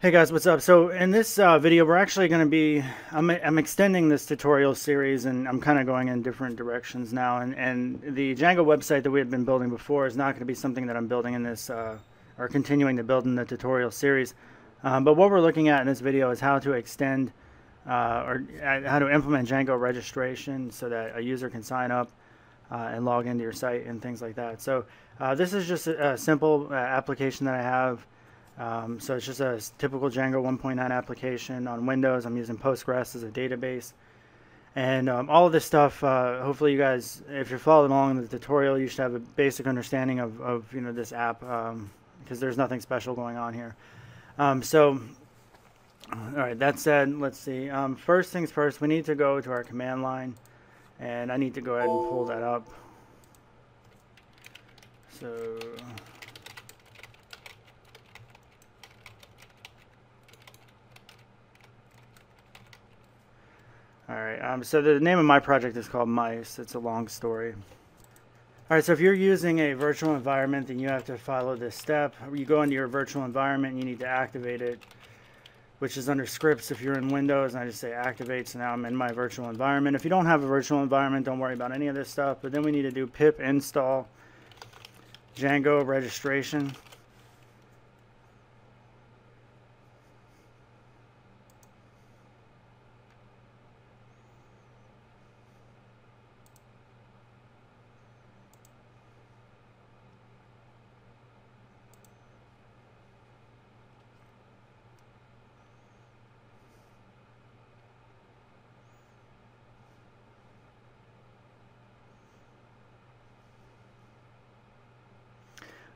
Hey guys, what's up? So in this uh, video, we're actually going to be, I'm, I'm extending this tutorial series and I'm kind of going in different directions now. And, and the Django website that we had been building before is not going to be something that I'm building in this, uh, or continuing to build in the tutorial series. Um, but what we're looking at in this video is how to extend uh, or uh, how to implement Django registration so that a user can sign up uh, and log into your site and things like that. So uh, this is just a, a simple application that I have. Um, so it's just a typical Django 1.9 application on Windows. I'm using Postgres as a database. And um, all of this stuff, uh, hopefully you guys, if you're following along in the tutorial, you should have a basic understanding of, of you know, this app because um, there's nothing special going on here. Um, so, all right, that said, let's see. Um, first things first, we need to go to our command line. And I need to go ahead and pull that up. So... Alright, um, so the name of my project is called Mice. It's a long story. Alright, so if you're using a virtual environment, then you have to follow this step. You go into your virtual environment and you need to activate it, which is under scripts if you're in Windows, and I just say activate, so now I'm in my virtual environment. If you don't have a virtual environment, don't worry about any of this stuff, but then we need to do pip install Django registration.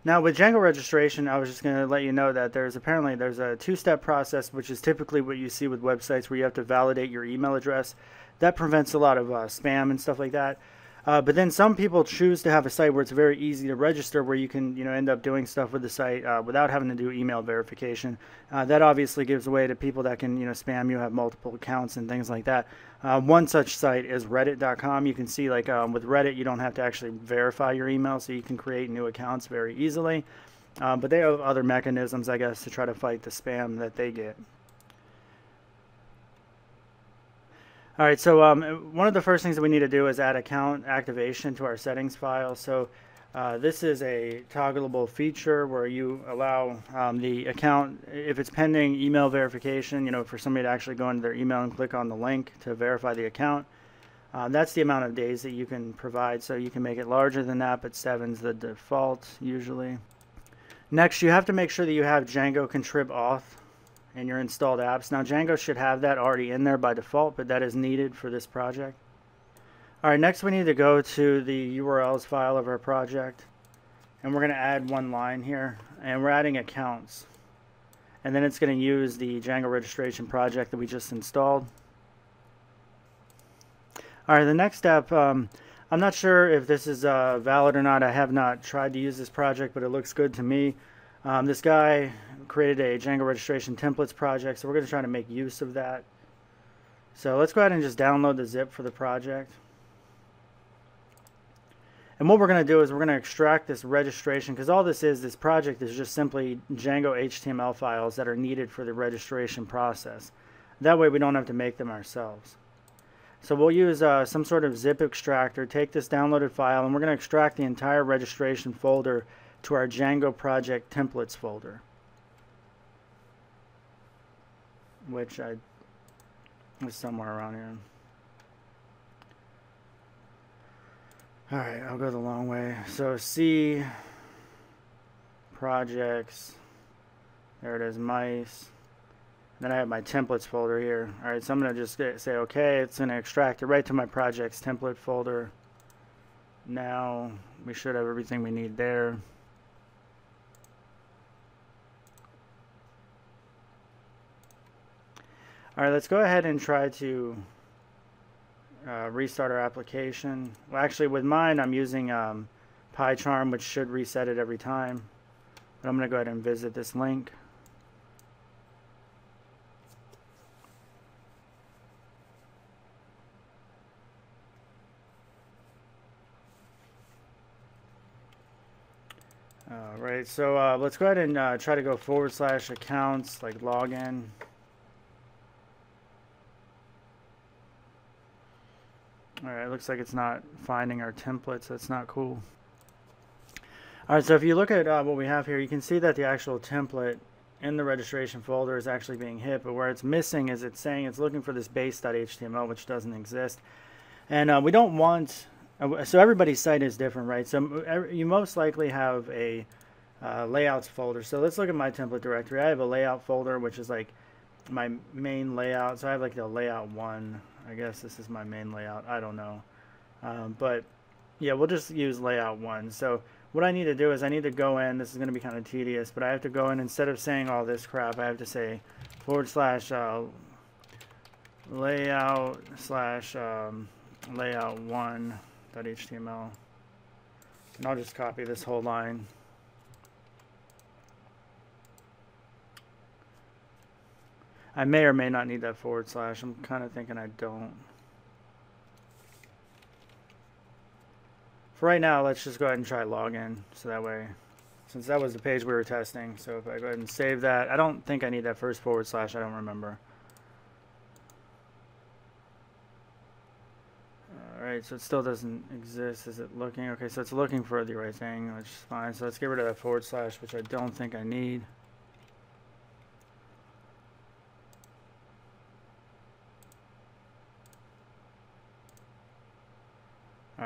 Now with Django registration, I was just going to let you know that there's apparently there's a two-step process, which is typically what you see with websites where you have to validate your email address. That prevents a lot of uh, spam and stuff like that. Uh, but then some people choose to have a site where it's very easy to register, where you can you know end up doing stuff with the site uh, without having to do email verification. Uh, that obviously gives way to people that can you know spam you, have multiple accounts and things like that. Uh, one such site is Reddit.com. You can see like um, with Reddit, you don't have to actually verify your email, so you can create new accounts very easily. Uh, but they have other mechanisms, I guess, to try to fight the spam that they get. All right, so um, one of the first things that we need to do is add account activation to our settings file. So uh, this is a toggleable feature where you allow um, the account, if it's pending email verification, you know, for somebody to actually go into their email and click on the link to verify the account. Uh, that's the amount of days that you can provide. So you can make it larger than that, but seven's the default usually. Next, you have to make sure that you have Django contrib auth in your installed apps. Now Django should have that already in there by default, but that is needed for this project. Alright, next we need to go to the URLs file of our project. And we're going to add one line here. And we're adding accounts. And then it's going to use the Django registration project that we just installed. Alright, the next step, um, I'm not sure if this is uh, valid or not. I have not tried to use this project, but it looks good to me. Um, this guy created a Django registration templates project, so we're going to try to make use of that. So let's go ahead and just download the zip for the project. And what we're going to do is we're going to extract this registration because all this is, this project is just simply Django HTML files that are needed for the registration process. That way we don't have to make them ourselves. So we'll use uh, some sort of zip extractor, take this downloaded file, and we're going to extract the entire registration folder to our Django project templates folder. Which I was somewhere around here. Alright, I'll go the long way. So C projects. There it is, mice. Then I have my templates folder here. Alright, so I'm to just say okay. It's to extract it right to my projects template folder. Now we should have everything we need there. All right, let's go ahead and try to uh, restart our application. Well, actually, with mine, I'm using um, PyCharm, which should reset it every time. But I'm going to go ahead and visit this link. All right, so uh, let's go ahead and uh, try to go forward slash accounts, like login. All right, it looks like it's not finding our templates. That's not cool. All right, so if you look at uh, what we have here, you can see that the actual template in the registration folder is actually being hit, but where it's missing is it's saying it's looking for this base.html, which doesn't exist. And uh, we don't want, uh, so everybody's site is different, right? So you most likely have a uh, layouts folder. So let's look at my template directory. I have a layout folder, which is like my main layout. So I have like the layout one. I guess this is my main layout. I don't know. Um, but yeah, we'll just use layout one. So what I need to do is I need to go in. This is going to be kind of tedious, but I have to go in instead of saying all this crap, I have to say forward slash uh, layout slash um, layout one dot html. And I'll just copy this whole line. I may or may not need that forward slash. I'm kind of thinking I don't. For right now, let's just go ahead and try login. So that way, since that was the page we were testing. So if I go ahead and save that, I don't think I need that first forward slash. I don't remember. Alright, so it still doesn't exist. Is it looking? Okay, so it's looking for the right thing, which is fine. So let's get rid of that forward slash, which I don't think I need.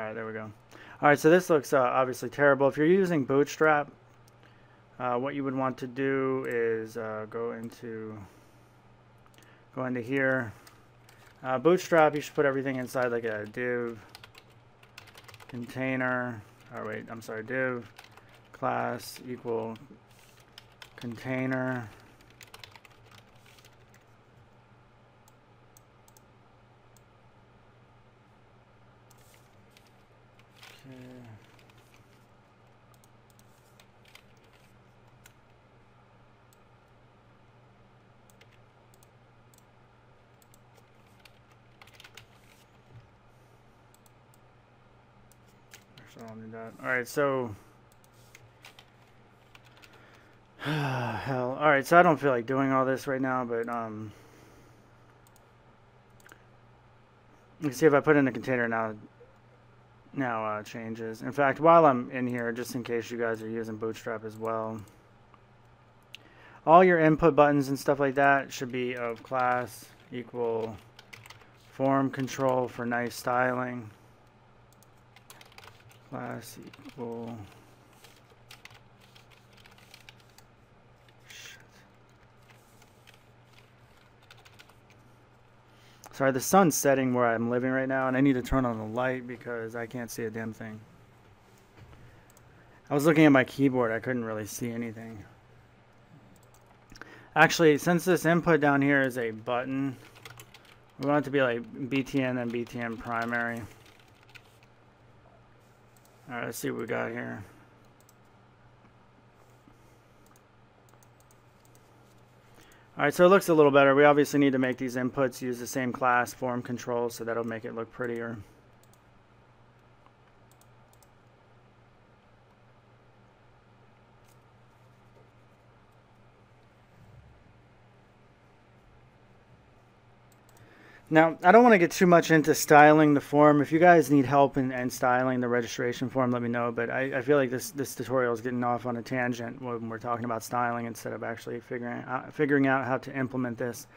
Alright, there we go. Alright, so this looks uh, obviously terrible. If you're using Bootstrap, uh, what you would want to do is uh, go into go into here. Uh, Bootstrap, you should put everything inside like a div container. Oh wait, I'm sorry, div class equal container. So I'll need that. All right, so hell. All right, so I don't feel like doing all this right now, but um, you see if I put in a container now. Now uh, changes. In fact, while I'm in here, just in case you guys are using Bootstrap as well, all your input buttons and stuff like that should be of class equal form control for nice styling equal Shit. Sorry, the sun's setting where I'm living right now, and I need to turn on the light because I can't see a damn thing. I was looking at my keyboard, I couldn't really see anything. Actually, since this input down here is a button, we want it to be like BTN and BTN primary. Alright, let's see what we got here. Alright, so it looks a little better. We obviously need to make these inputs use the same class form control, so that'll make it look prettier. Now, I don't want to get too much into styling the form. If you guys need help in, in styling the registration form, let me know. But I, I, feel like this, this tutorial is getting off on a tangent when we're talking about styling instead of actually figuring out, figuring out how to implement this.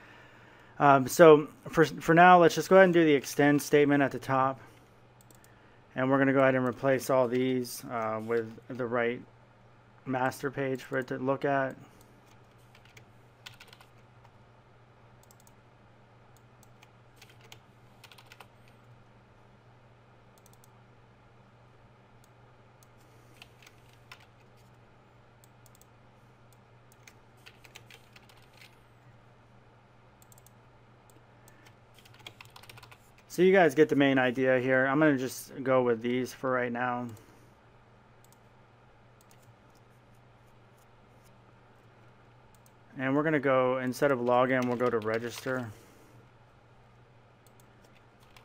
Um, so for, for now, let's just go ahead and do the extend statement at the top. And we're going to go ahead and replace all these uh, with the right master page for it to look at. So you guys get the main idea here. I'm going to just go with these for right now. And we're going to go, instead of login, we'll go to register.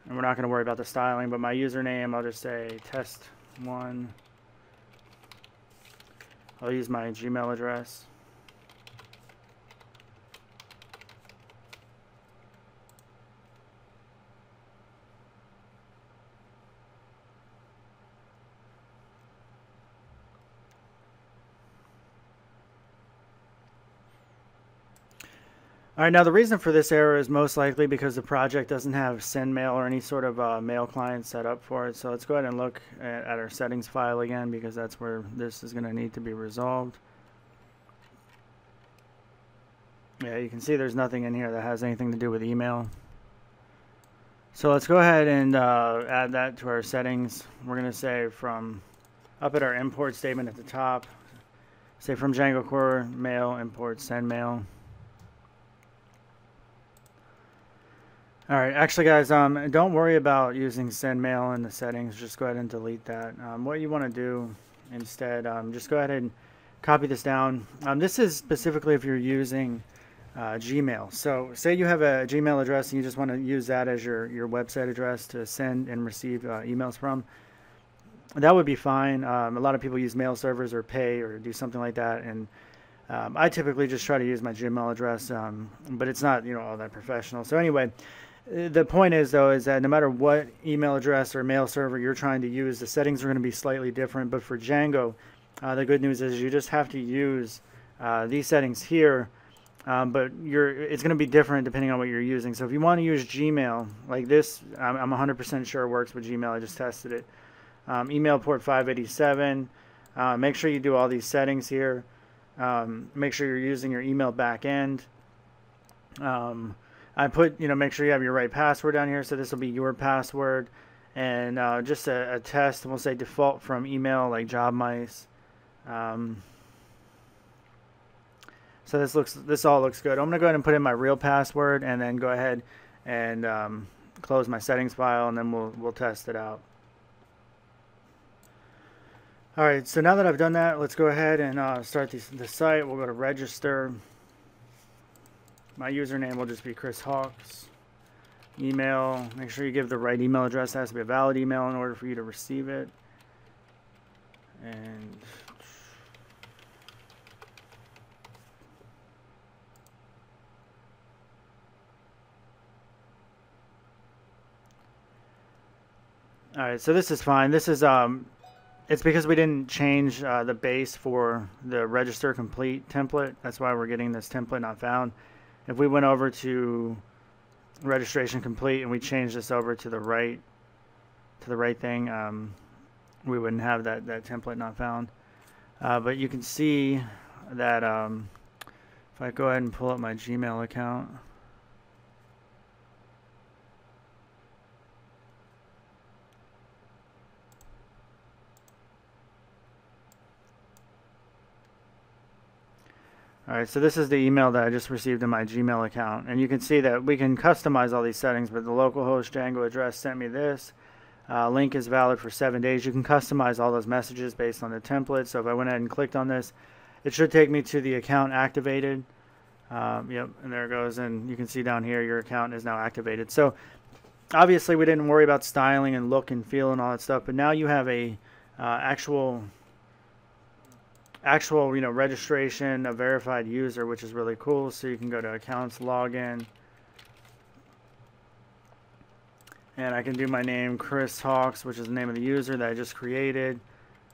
And we're not going to worry about the styling, but my username, I'll just say test1. I'll use my Gmail address. All right, now the reason for this error is most likely because the project doesn't have SendMail or any sort of uh, mail client set up for it. So let's go ahead and look at, at our settings file again because that's where this is going to need to be resolved. Yeah, you can see there's nothing in here that has anything to do with email. So let's go ahead and uh, add that to our settings. We're going to say from up at our import statement at the top, say from Django Core mail import send mail. All right, actually, guys, um, don't worry about using send mail in the settings. Just go ahead and delete that. Um, what you want to do instead, um, just go ahead and copy this down. Um, this is specifically if you're using uh, Gmail. So say you have a Gmail address and you just want to use that as your, your website address to send and receive uh, emails from. That would be fine. Um, a lot of people use mail servers or pay or do something like that. And um, I typically just try to use my Gmail address, but it's not, you know, all that professional. So anyway, the point is though is that no matter what email address or mail server you're trying to use the settings are going to be slightly different. But for Django uh, the good news is you just have to use uh, these settings here. Um, but you're it's going to be different depending on what you're using. So if you want to use Gmail like this I'm, I'm 100% sure it works with Gmail. I just tested it. Um, email port 587 uh, make sure you do all these settings here. Um, make sure you're using your email backend um, I put, you know, make sure you have your right password down here. So this will be your password. And uh, just a, a, test, we'll say default from email like JobMice. Um, so this looks, this all looks good. I'm gonna go ahead and put in my real password and then go ahead and um, close my settings file and then we'll, we'll test it out. All right, so now that I've done that, let's go ahead and uh, start the, the site. We'll go to register. My username will just be Chris Hawkes. Email, make sure you give the right email address. It has to be a valid email in order for you to receive it. And All right, so this is fine. This is um, it's because we didn't change uh, the base for the register complete template. That's why we're getting this template not found if we went over to registration complete and we changed this over to the right to the right thing um, we wouldn't have that that template not found. Uh, but you can see that um, if I go ahead and pull up my Gmail account Alright, so this is the email that I just received in my Gmail account. And you can see that we can customize all these settings, but the localhost Django address sent me this. Uh, link is valid for seven days. You can customize all those messages based on the template. So if I went ahead and clicked on this, it should take me to the account activated. Um, yep, and there it goes. And you can see down here, your account is now activated. So obviously we didn't worry about styling and look and feel and all that stuff, but now you have a uh, actual actual you know registration a verified user which is really cool. So you can go to accounts login. And I can do my name Chris Hawkes which is the name of the user that I just created.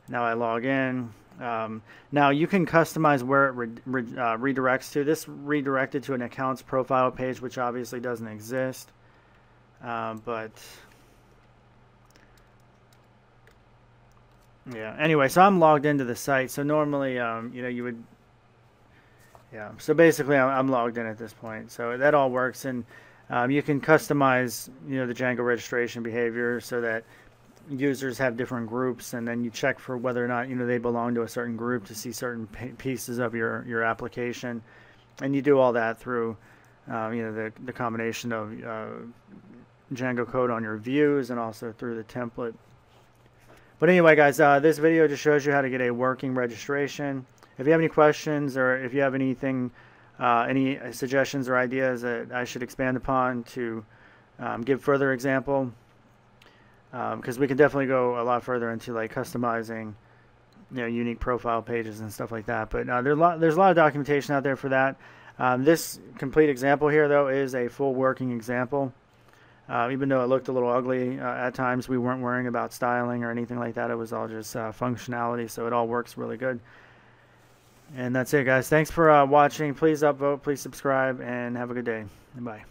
Now I log in. Um, now you can customize where it re re uh, redirects to. This redirected to an accounts profile page which obviously doesn't exist. Um, but Yeah. Anyway, so I'm logged into the site. So normally, um, you know, you would. Yeah. So basically, I'm, logged in at this point. So that all works, and um, you can customize, you know, the Django registration behavior so that users have different groups, and then you check for whether or not you know they belong to a certain group to see certain pieces of your your application, and you do all that through, uh, you know, the the combination of uh, Django code on your views and also through the template but anyway, guys, uh, this video just shows you how to get a working registration. If you have any questions or if you have anything, uh, any suggestions or ideas that I should expand upon to um, give further example, because um, we can definitely go a lot further into like customizing you know unique profile pages and stuff like that. But uh, there's a lot there's a lot of documentation out there for that. Um, this complete example here though is a full working example. Uh, even though it looked a little ugly uh, at times, we weren't worrying about styling or anything like that. It was all just uh, functionality, so it all works really good. And that's it, guys. Thanks for uh, watching. Please upvote, please subscribe, and have a good day. Bye.